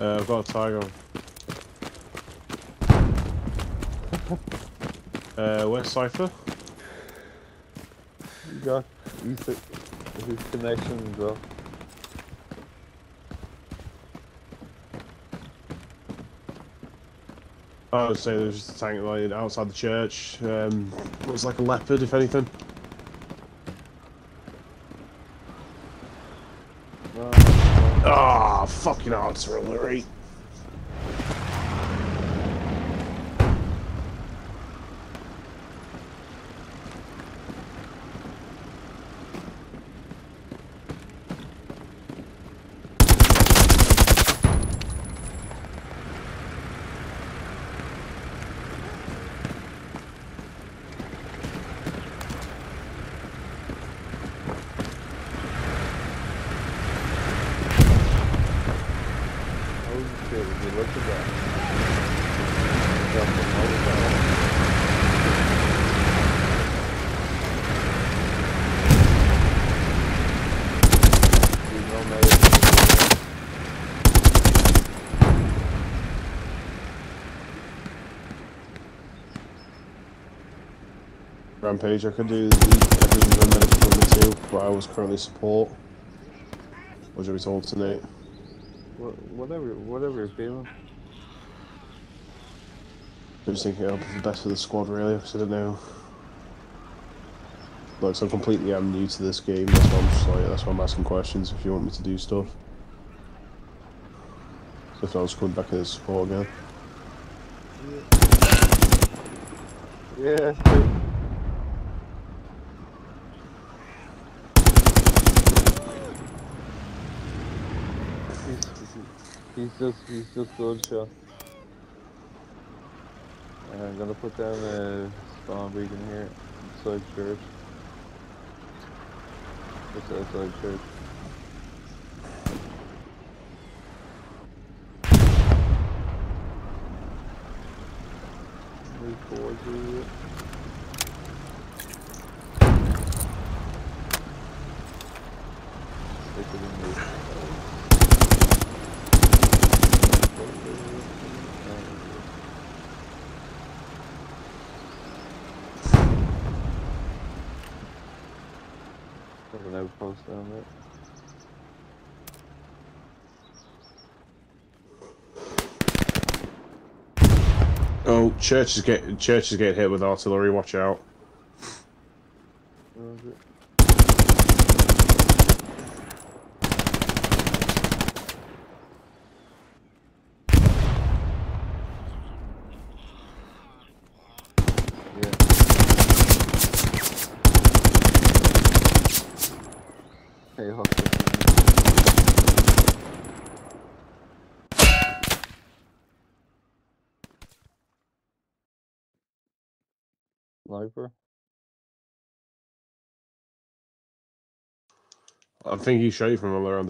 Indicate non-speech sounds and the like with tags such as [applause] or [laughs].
Uh, I've got a tiger. [laughs] uh, where's Cypher? You got he's his connection well. I would say there's just a tank like outside the church. Um, looks like a leopard, if anything. Ah, fucking artillery. Holy shit, would you look at that? Rampage, I could do the number two, but I was currently support. What should we told tonight? Wha- Whatever, whatever you're feeling. I'm just thinking it'll be the best for the squad, really, because I don't know. Like, so completely I'm new to this game, that's why I'm just like, that's why I'm asking questions if you want me to do stuff. So if I was coming back in as support again. Yeah, sure. He's, he's just, he's just good, shot. And I'm gonna put down a spawn beacon here, inside church. It's outside church. Move towards it. Stick it in the There's an outpost down there. Oh, church is get church is getting hit with artillery. Watch out. Where is it? Yeah. Huck. Sniper. I think he shot you from all around the